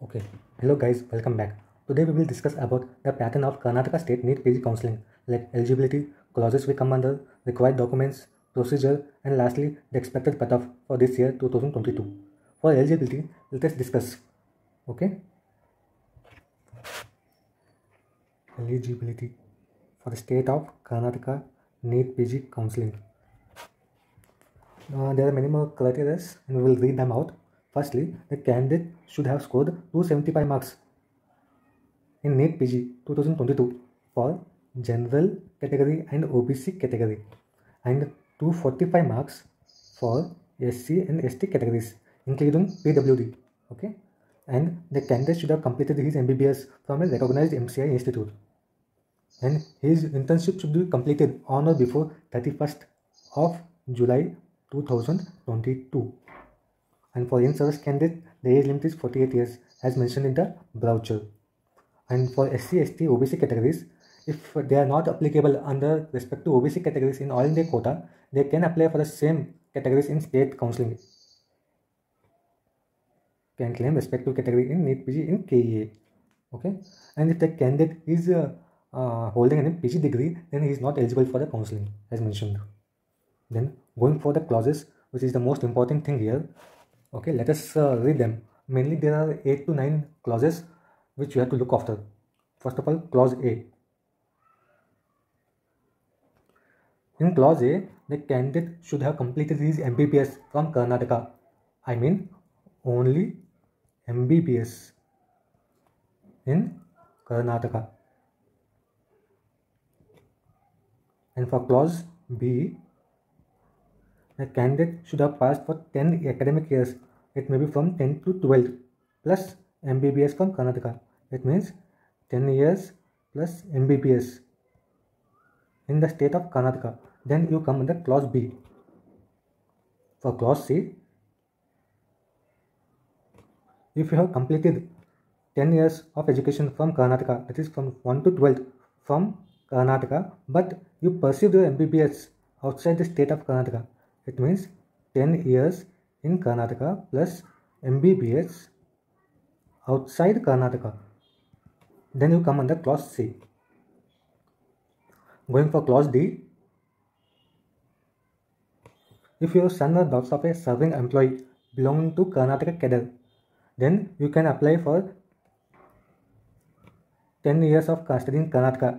Okay, hello guys, welcome back. Today we will discuss about the pattern of Karnataka State NEET PG counseling, like eligibility, clauses we come under, required documents, procedure, and lastly the expected cutoff for this year 2022. For eligibility, let us discuss. Okay. Eligibility for the state of Karnataka NEET PG counseling. Uh, there are many more criteria and we will read them out. Firstly, the candidate should have scored 275 marks in NEET PG 2022 for general category and OBC category and 245 marks for SC and ST categories including PWD. Okay, and the candidate should have completed his MBBS from a recognized MCI institute and his internship should be completed on or before 31st of July 2022 and for in-service candidate the age limit is 48 years as mentioned in the brochure and for SC, ST, OBC categories if they are not applicable under respect to OBC categories in all India quota they can apply for the same categories in state counseling. Can claim respective category in NEET PG in KEA okay? And if the candidate is uh, uh, holding an PG degree then he is not eligible for the counseling as mentioned. Then going for the clauses which is the most important thing here okay let us uh, read them. Mainly there are 8 to 9 clauses which you have to look after. First of all clause a. In clause a the candidate should have completed his mbbs from karnataka. I mean only mbbs in karnataka. And for clause b the candidate should have passed for 10 academic years. It may be from 10 to 12 plus MBBS from Karnataka. It means 10 years plus MBBS in the state of Karnataka. Then you come under clause B. For clause C, if you have completed 10 years of education from Karnataka, that is from 1 to 12 from Karnataka, but you pursue your MBBS outside the state of Karnataka, it means ten years in Karnataka plus M B B S outside Karnataka then you come on clause C going for clause D if your son the doctor of a serving employ belonging to Karnataka cadre then you can apply for ten years of custody in Karnataka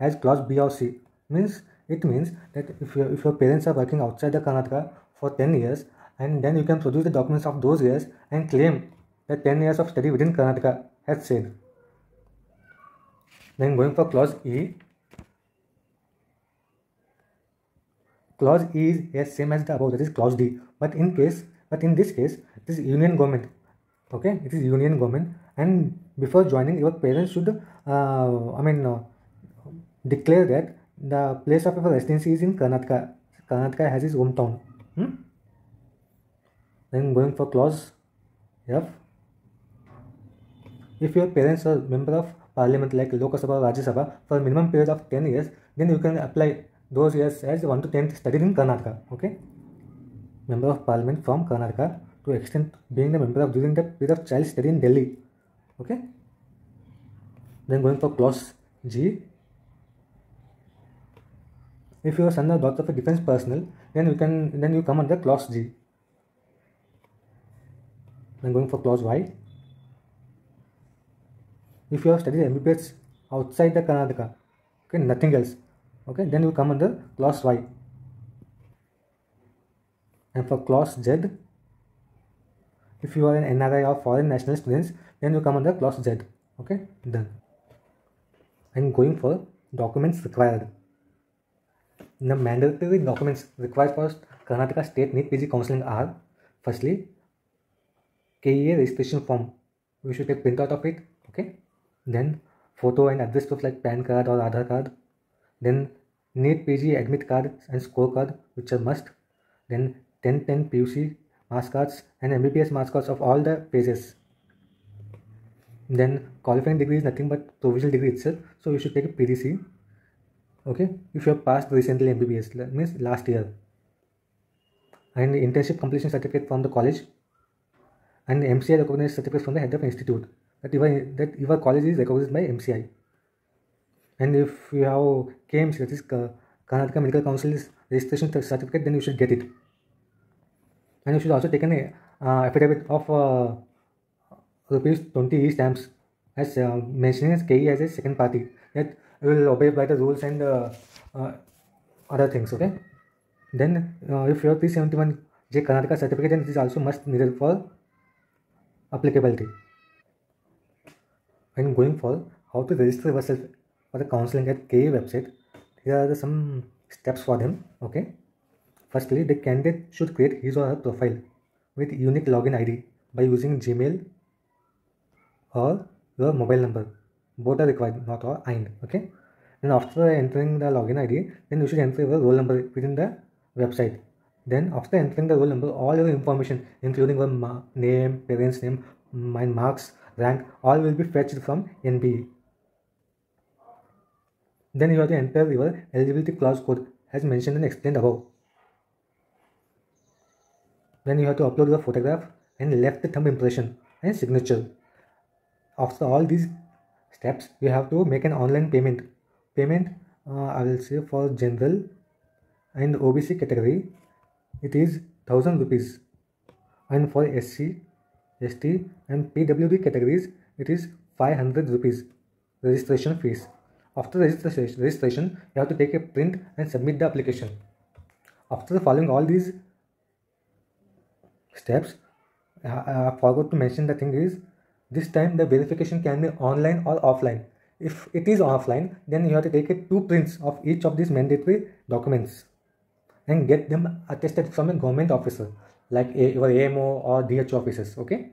as clause B of C means it means that if, your if your parents are working outside the Karnataka for 10 years and then you can produce the documents of those years and claim that 10 years of study within Karnataka has said. Then going for clause E. Clause E is yes, same as the above that is clause D but in case but in this case it is union government okay it is union government and before joining your parents should uh, I mean uh, declare that the place of her residency is in Karnataka. Karnataka has its hometown. Hmm? Then going for clause F. If your parents are member of parliament like Lok Sabha or Rajya Sabha for a minimum period of 10 years, then you can apply those years as 1 to 10 studied in Karnataka. Okay? Member of parliament from Karnataka to extent being the member of during the period of child study in Delhi. Okay? Then going for clause G if you are son or daughter of a defense personnel, then you can then you come under clause G. I'm going for clause Y. If you have studied MBBS outside the Karnataka, okay, nothing else, okay, then you come under clause Y. And for clause Z, if you are an NRI or foreign national students, then you come under clause Z. Okay, done. And going for documents required. The mandatory documents required for Karnataka State NEET PG counseling are firstly KEA registration form. We should take printout of it. Okay. Then photo and address proof like PAN card or Aadhaar card. Then NEET PG admit card and score card which are must. Then 1010 PUC cards and marks cards of all the phases. Then qualifying degree is nothing but provisional degree itself. So you should take a PDC okay? If you have passed recently mbbs means last year. And internship completion certificate from the college. And mci recognized certificate from the head of institute. That even that your college is recognized by MCI. And if you have KMC, that is Karnataka Medical Council's registration certificate, then you should get it. And you should also take an uh, affidavit of uh, rupees 20 stamps as uh, mentioning as KE as a second party. That will obey by the rules and uh, uh, other things. Okay. Then uh, if you have 371 J Karnataka certificate, then it is also must needed for applicability. When going for how to register yourself for the counseling at KE website, here are the some steps for them. Okay. Firstly, the candidate should create his or her profile with unique login ID by using Gmail or your mobile number. Both are required, not or IND. Okay. And after entering the login ID, then you should enter your roll number within the website. Then after entering the roll number, all your information, including your name, parents' name, my marks, rank, all will be fetched from NBE. Then you have to enter your eligibility clause code as mentioned and explained above. Then you have to upload your photograph and left thumb impression and signature. After all these steps, you have to make an online payment. Payment, uh, I will say for general and OBC category, it is 1000 rupees. And for SC, ST and PWD categories, it is 500 rupees registration fees. After registration, you have to take a print and submit the application. After following all these steps, I forgot to mention the thing is this time the verification can be online or offline. If it is offline, then you have to take two prints of each of these mandatory documents and get them attested from a government officer like a, your AMO or DH officers. Okay.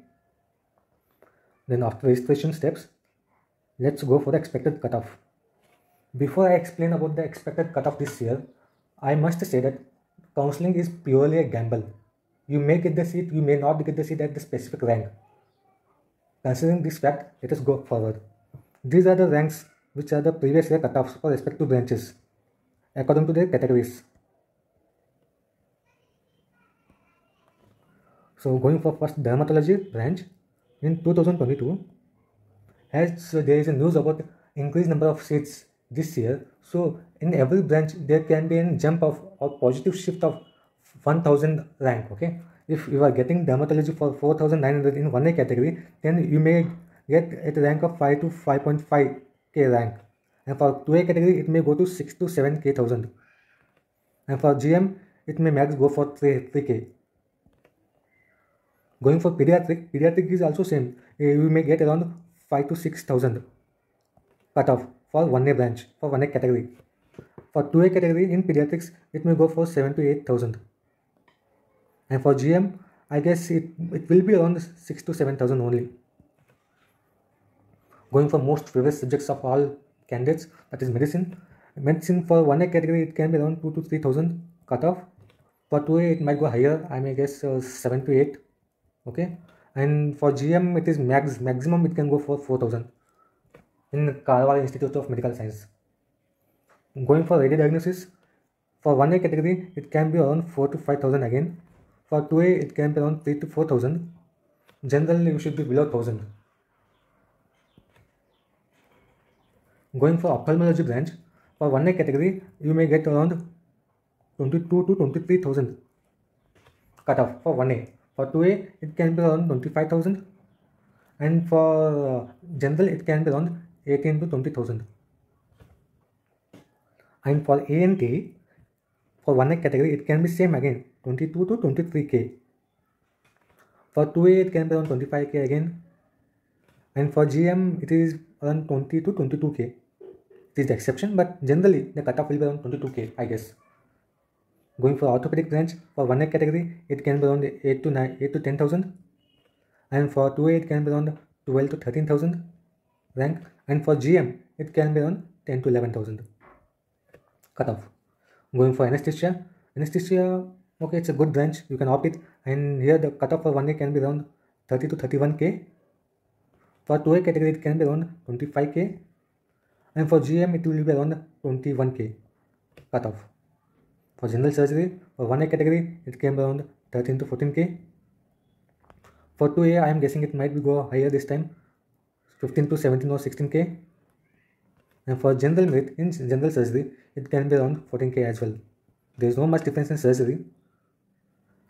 Then after registration steps, let's go for the expected cutoff. Before I explain about the expected cutoff this year, I must say that counseling is purely a gamble. You may get the seat, you may not get the seat at the specific rank. Considering this fact, let us go forward. These are the ranks which are the previous year cutoffs for respective branches according to their categories. So going for first dermatology branch in 2022 as there is a news about increased number of seats this year so in every branch there can be a jump of or positive shift of 1000 rank okay if you are getting dermatology for 4900 in 1A category, then you may get at rank of 5 to 5.5k rank. And for 2A category, it may go to 6 to 7k thousand. And for GM, it may max go for 3, 3k. Going for pediatric, pediatric is also same. Eh, you may get around 5 to 6000 cutoff for 1A branch, for 1A category. For 2A category in pediatrics, it may go for 7 to 8000 and for GM I guess it, it will be around 6 to 7000 only. Going for most favorite subjects of all candidates that is medicine. Medicine for 1A category it can be around 2 to 3000 cutoff. For 2A it might go higher I may guess uh, 7 to 8 okay? And for GM it is max maximum it can go for 4000 in Karwar Institute of Medical Science. Going for radio diagnosis for 1A category it can be around 4 to 5000 again for 2A, it can be around 3 to 4000. Generally, you should be below 1000. Going for ophthalmology branch, for 1A category, you may get around 22 to 23,000 cutoff for 1A. For 2A, it can be around 25,000. And for uh, general, it can be around 18 to 20,000. And for ENT, for 1A category, it can be same again 22 to 23k. For 2A, it can be around 25k again. And for GM, it is around 20 to 22k. It is the exception, but generally the cutoff will be around 22k, I guess. Going for orthopedic branch, for 1A category, it can be around 8 to 9, 8 to 10,000. And for 2A, it can be around 12 to 13,000 rank. And for GM, it can be around 10 to 11,000 cutoff. Going for anesthesia, anesthesia okay it's a good branch you can opt it and here the cutoff for 1a can be around 30 to 31k for 2a category it can be around 25k and for gm it will be around 21k cutoff for general surgery for 1a category it can be around 13 to 14k for 2a i am guessing it might be go higher this time 15 to 17 or 16k. And for general merit in general surgery, it can be around 14k as well. There is no much difference in surgery.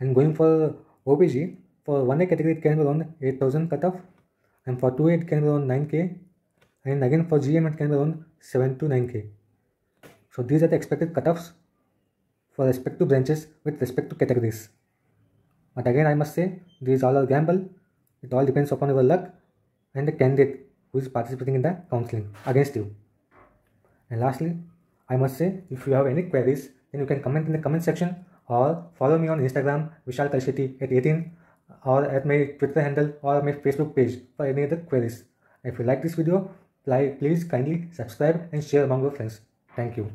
And going for OBG, for 1A category, it can be around 8000 cutoff. And for 2A, it can be around 9k. And again for GM, it can be around 7 to 9k. So these are the expected cutoffs for respective branches with respect to categories. But again, I must say, these all are gamble. It all depends upon your luck and the candidate who is participating in the counseling against you. And lastly, I must say, if you have any queries, then you can comment in the comment section or follow me on Instagram, Vishal Kalshetty at 18 or at my Twitter handle or my Facebook page for any other queries. If you like this video, please kindly subscribe and share among your friends. Thank you.